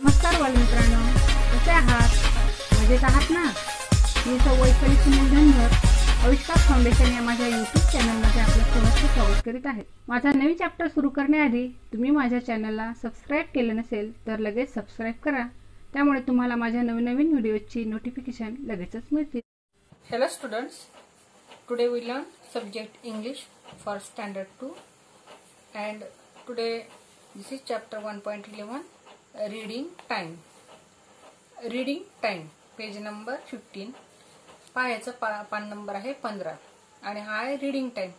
नमस्कार बालमित्रांनो कसे आहात? मजेत आहात ना? मी सवयकरी सुनील धनगर आविष्कार फाउंडेशन या माझ्या यूट्यूब चॅनलमध्ये आपलं सहर्ष स्वागत करीत आहे. माझा नवीन चॅप्टर सुरू करण्याआधी तुम्ही माझ्या चॅनलला सबस्क्राईब केलं नसेल तर लगेच सबस्क्राईब करा. त्यामुळे तुम्हाला माझ्या नवीन नवीन व्हिडिओची नोटिफिकेशन लगेचच मिळतील. Hello students today we learn subject English for standard two and today this is chapter one point eleven reading time. Reading time. Page number fifteen पायाचा पा पान नंबर आहे पंधरा. आणि हा आहे रिडिंग टाइम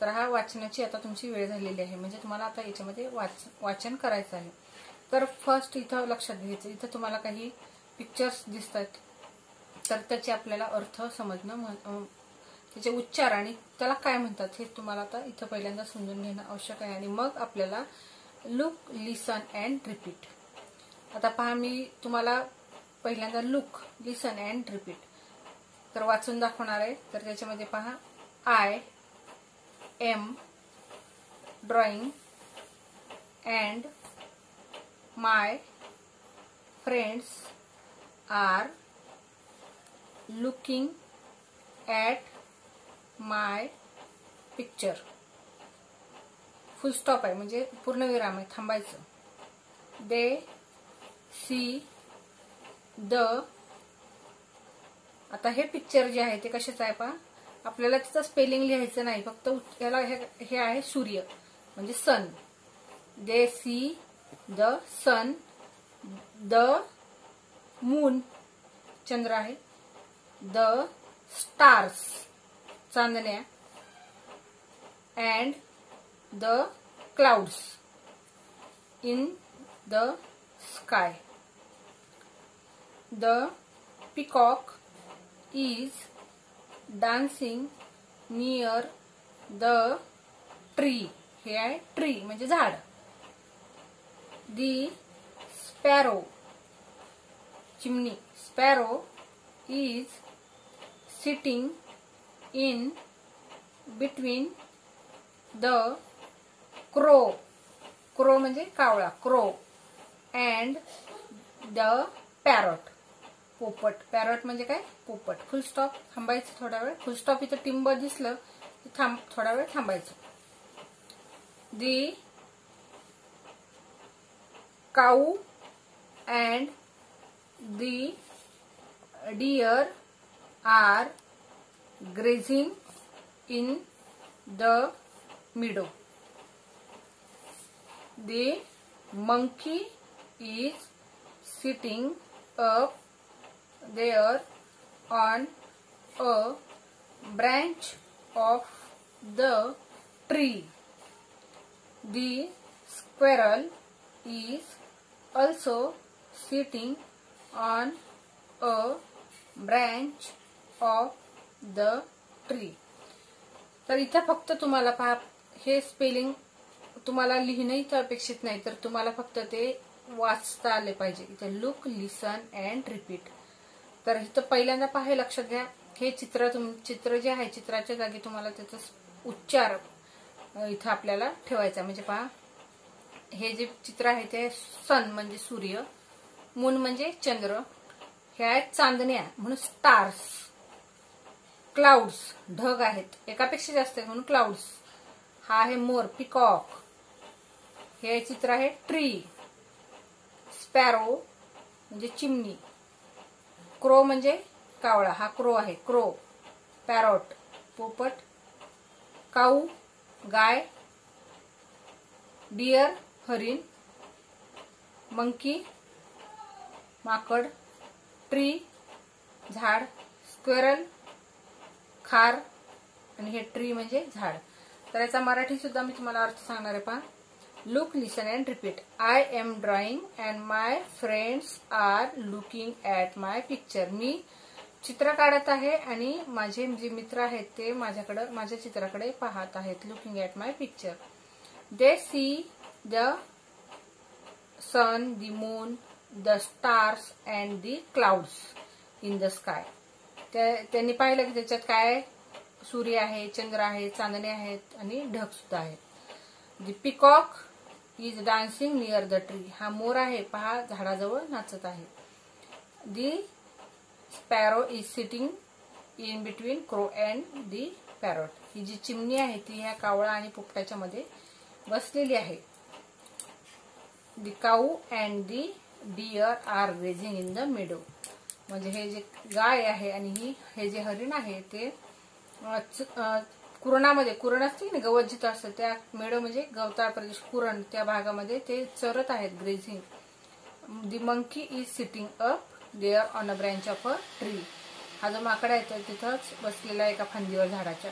तर हा वाचनाची आता तुमची वेळ झालेली आहे. म्हणजे तुम्हाला आता याच्यामध्ये वाच वाचन करायचं आहे. तर फर्स्ट इथं लक्षात घ्यायचं. इथं तुम्हाला काही पिक्चर्स दिसतात. तर त्याचे आपल्याला अर्थ समजणं त्याचे उच्चार आणि त्याला काय म्हणतात हे तुम्हाला आता इथं पहिल्यांदा समजून घेणं आवश्यक आहे. आणि मग आपल्याला लुक लिसन अँड रिपीट आता पहा मी तुम्हाला पहिल्यांदा लुक लिसन अँड रिपीट तर वाचून दाखवणार आहे. तर त्याच्यामध्ये पहा I am drawing and my friends are looking at my picture full stop आहे. म्हणजे पूर्णविराम आहे. थांबायचं. They see the. आता हे पिक्चर जे आहे ते कशाचं आहे पहा? आपल्याला त्याचं स्पेलिंग लिहायचं नाही फक्त उच- याला हे- हे आहे सूर्य म्हणजे sun they see the sun the moon चंद्र आहे. द स्टार्स चांदण्या and the clouds in the sky the peacock is dancing near the tree हे आहे ट्री म्हणजे झाड. दी स्पॅरो चिमणी. Sparrow is sitting in between the crow crow म्हणजे कावळा. Crow and the parrot. पोपट. पॅरॉट म्हणजे काय? पोपट. फुल स्टॉप थांबायचं थोडा वेळ. फुल स्टॉप इथं टिंब दिसलं की थांब थोडा वेळ थांबायचं. The cow and the deer are grazing in the meadow the monkey is sitting up there on a branch of the tree. The squirrel is also sitting on a branch of the tree. तर इथं फक्त तुम्हाला पहा हे spelling तुम्हाला लिहिणं इथं अपेक्षित नाही तर तुम्हाला फक्त ते वाचता आले पाहिजे. इथे लुक लिसन अँड रिपीट तर इथं पहिल्यांदा पहा लक्षात घ्या. हे चित्र तुम चित्र जे आहे चित्राच्या जागी तुम्हाला त्याचा उच्चार इथं आपल्याला ठेवायचा म्हणजे पहा हे जे चित्र आहे ते सन म्हणजे सूर्य मून म्हणजे चंद्र हे आहेत चांदण्या म्हणून स्टार्स क्लाउड्स ढग आहेत. एकापेक्षा जास्त आहे म्हणून क्लाउड्स हा आहे मोर पिकॉक हे चित्र आहे ट्री स्पॅरो म्हणजे चिमणी. क्रो म्हणजे कावळा. हा क्रो आहे. क्रो पॅरोट पोपट काऊ गाय डियर हरिण मंकी माकड ट्री झाड स्क्वेरल खार आणि हे ट्री म्हणजे झाड. तर याचा मराठी सुद्धा मी तुम्हाला अर्थ सांगणार आहे पहा. Look listen and repeat I am drawing and my friends are looking at my picture मी चित्र काढत आहे आणि माझे जे मित्र आहेत ते माझ्याकडे माझ्या चित्राकडे पाहत आहेत looking at my picture they see the sun the moon the stars and the clouds in the sky त्या- त्यांनी पाहिलं की त्याच्यात काय सूर्य आहे चंद्र आहे चांदणे आहेत आणि ढग सुद्धा आहेत. The peacock is dancing near the tree हा मोर आहे. पहा झाडाजवळ नाचत आहे. The sparrow is sitting in between crow and the parrot ही जी चिमणी आहे ती ह्या कावळा आणि पोपटाच्या मध्ये बसलेली आहे. The cow and the deer are grazing in the meadow म्हणजे हे जे गाय आहे आणि ही हे जे हरिण आहे ते च- कुरणामध्ये कुरण असते ना गवत जिथं असतं त्या मेडो म्हणजे गवताळ प्रदेश कुरण त्या भागामध्ये ते चरत आहेत grazing the monkey is sitting up there on a branch of a tree हा जो माकडा आहे तर तिथंच बसलेला एका फांदीवर झाडाच्या.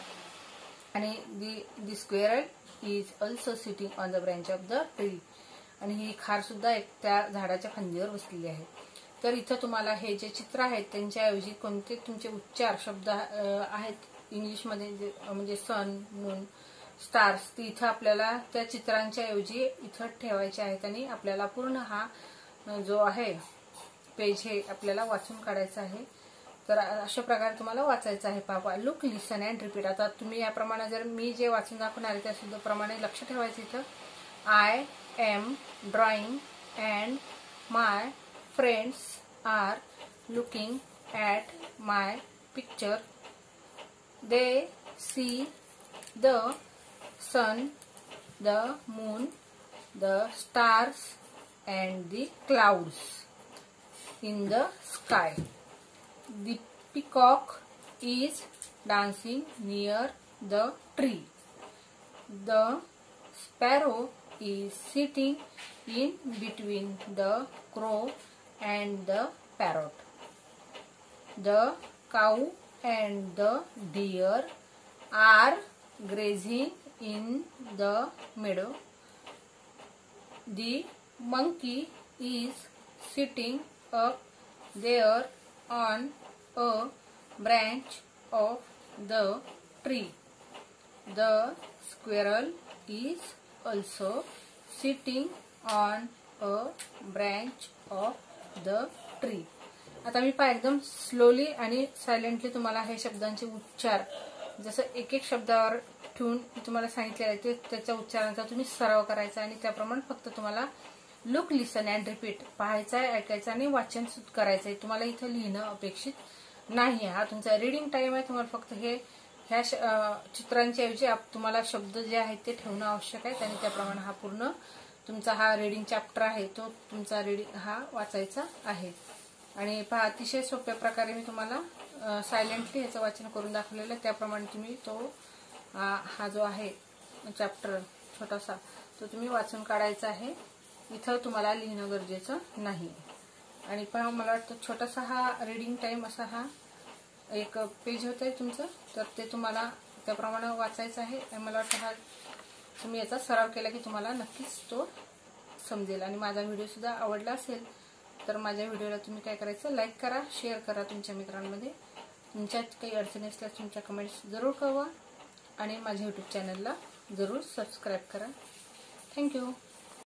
आणि the the squirrel is also sitting on the branch of the tree आणि ही खार सुद्धा एक त्या झाडाच्या फांदीवर बसलेली आहे. तर इथं तुम्हाला हे जे चित्र आहेत त्यांच्याऐवजी कोणते तुमचे उच्चार शब्द आहेत? इंग्लिशमध्ये जे म्हणजे सन मून स्टार्स ती इथं आपल्याला त्या चित्रांच्या ऐवजी इथं ठेवायचे आहेत आणि आपल्याला पूर्ण हा जो आहे पेज हे आपल्याला वाचून काढायचं आहे. तर अशा प्रकारे तुम्हाला वाचायचं आहे. पापा लुक लिसन अँड रिपीट आता तुम्ही याप्रमाणे जर मी जे वाचून दाखवणार आहे त्या सुद्धा प्रमाणे लक्ष ठेवायचं इथं. I am drawing and my friends are looking at my picture they see the sun, the moon, the stars and the clouds in the sky. The peacock is dancing near the tree. The sparrow is sitting in between the crow and the parrot. The cow and the deer are grazing in the meadow. The monkey is sitting up there on a branch of the tree. The squirrel is also sitting on a branch of the tree. आता मी पहा एकदम slowly आणि silently तुम्हाला हे शब्दांचे उच्चार जसं एक एक शब्दावर ठेवून तुम्हाला सांगितलेलं आहे ते त्याच्या उच्चारांचा तुम्ही सराव करायचा आणि त्याप्रमाणे फक्त तुम्हाला लुक लिसन अँड रिपीट पाहायचं आहे ऐकायचं आणि वाचन सुद्धा करायचं आहे. तुम्हाला इथं लिहिणं अपेक्षित नाही आहे हा तुमचा रिडिंग टाइम आहे तुम्हाला फक्त हे ह्या श- चित्रांच्या ऐवजी आप- तुम्हाला शब्द जे आहेत ते ठेवणं आवश्यक आहे आणि त्याप्रमाणे हा पूर्ण तुमचा हा रिडिंग चॅप्टर आहे तो तुमचा रिडिंग हा वाचायचा आहे. आणि पहा अतिशय सोप्या प्रकारे मी तुम्हाला सायलेंटली याचं वाचन करून दाखवलेलं आहे. त्याप्रमाणे तुम्ही तो हा जो आहे चॅप्टर छोटासा तो तुम्ही वाचून काढायचा आहे. इथं तुम्हाला लिहिणं गरजेचं नाही. आणि पहा मला वाटतं छोटासा हा रिडिंग टाईम असा हा एक पेज होत आहे तुमचं. तर ते तुम्हाला त्याप्रमाणे वाचायचं आहे. आणि मला वाटतं हा तुम्ही याचा सराव केला की तुम्हाला नक्कीच तो समजेल. आणि माझा व्हिडिओ सुद्धा आवडला असेल तर माझ्या व्हिडिओला तुम्ही काय करायचं लाईक करा शेअर करा तुमच्या मित्रांमध्ये. तुमच्यात काही अडचणी असल्यास तुमच्या कमेंट्स जरूर कळवा. आणि माझ्या यूट्यूब चॅनलला जरूर सबस्क्राईब करा. थँक्यू